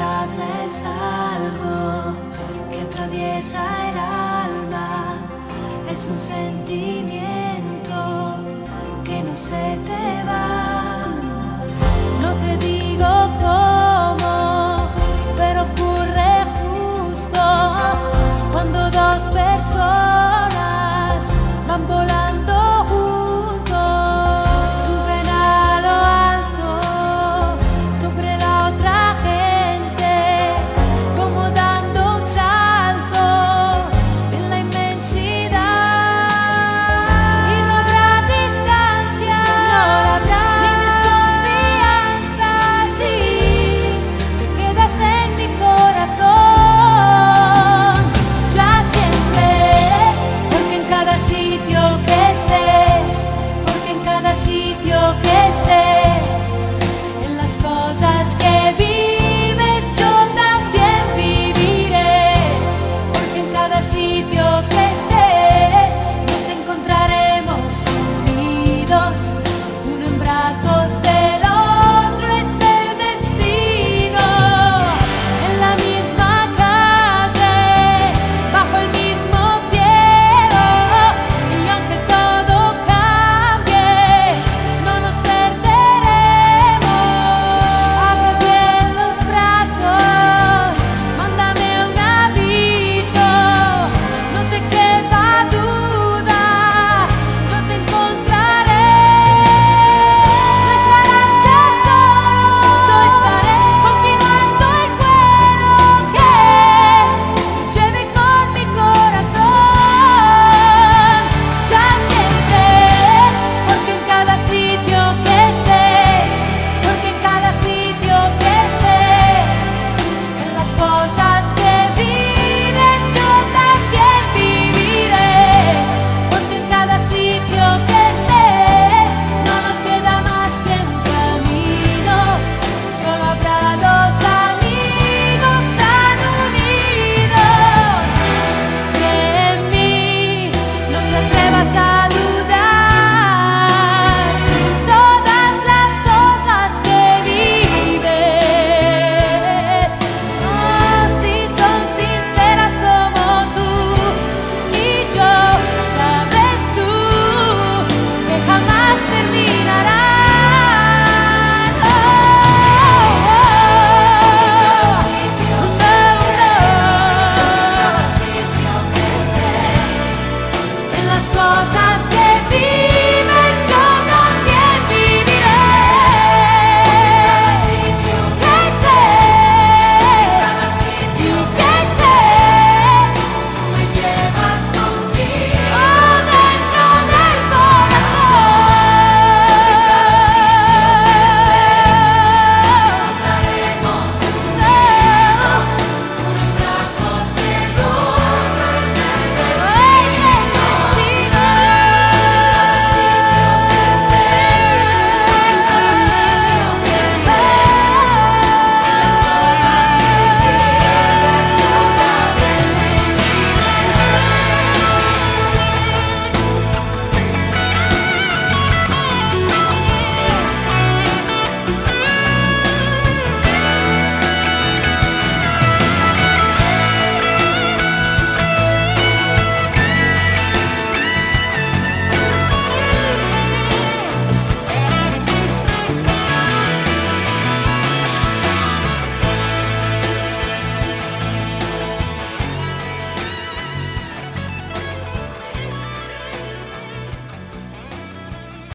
paz es algo que atraviesa el alma, es un sentimiento sitio que porque en cada sitio que estés.